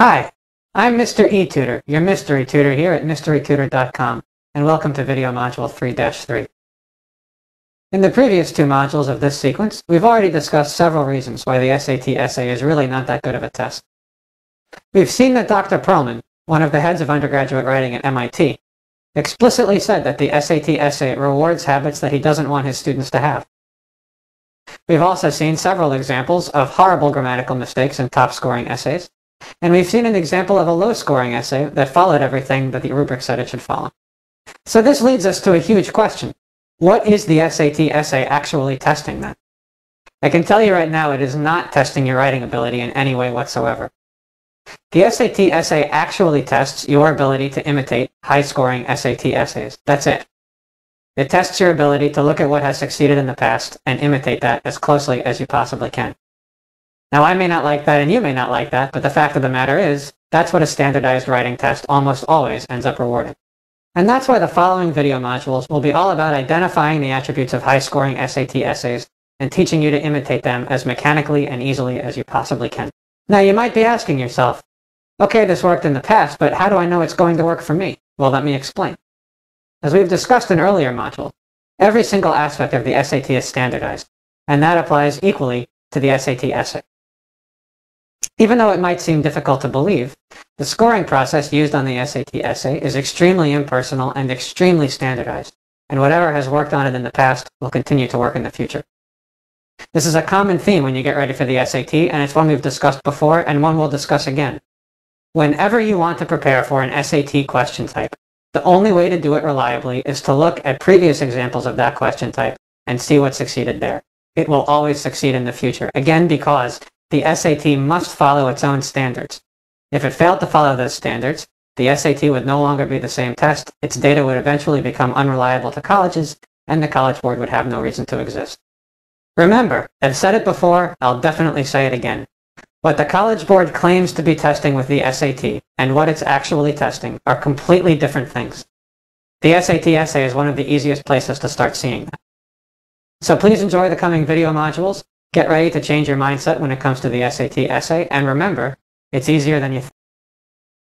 Hi, I'm Mr. eTutor, your mystery tutor here at mysterytutor.com, and welcome to video module 3-3. In the previous two modules of this sequence, we've already discussed several reasons why the SAT essay is really not that good of a test. We've seen that Dr. Perelman, one of the heads of undergraduate writing at MIT, explicitly said that the SAT essay rewards habits that he doesn't want his students to have. We've also seen several examples of horrible grammatical mistakes in top-scoring essays, and we've seen an example of a low-scoring essay that followed everything that the rubric said it should follow. So this leads us to a huge question. What is the SAT essay actually testing then? I can tell you right now it is not testing your writing ability in any way whatsoever. The SAT essay actually tests your ability to imitate high-scoring SAT essays. That's it. It tests your ability to look at what has succeeded in the past and imitate that as closely as you possibly can. Now, I may not like that and you may not like that, but the fact of the matter is, that's what a standardized writing test almost always ends up rewarding. And that's why the following video modules will be all about identifying the attributes of high-scoring SAT essays and teaching you to imitate them as mechanically and easily as you possibly can. Now, you might be asking yourself, okay, this worked in the past, but how do I know it's going to work for me? Well, let me explain. As we've discussed in earlier modules, every single aspect of the SAT is standardized, and that applies equally to the SAT essay. Even though it might seem difficult to believe, the scoring process used on the SAT essay is extremely impersonal and extremely standardized, and whatever has worked on it in the past will continue to work in the future. This is a common theme when you get ready for the SAT, and it's one we've discussed before and one we'll discuss again. Whenever you want to prepare for an SAT question type, the only way to do it reliably is to look at previous examples of that question type and see what succeeded there. It will always succeed in the future, again because the SAT must follow its own standards. If it failed to follow those standards, the SAT would no longer be the same test, its data would eventually become unreliable to colleges, and the College Board would have no reason to exist. Remember, I've said it before, I'll definitely say it again. What the College Board claims to be testing with the SAT and what it's actually testing are completely different things. The SAT essay is one of the easiest places to start seeing that. So please enjoy the coming video modules, Get ready to change your mindset when it comes to the SAT essay, and remember, it's easier than you think.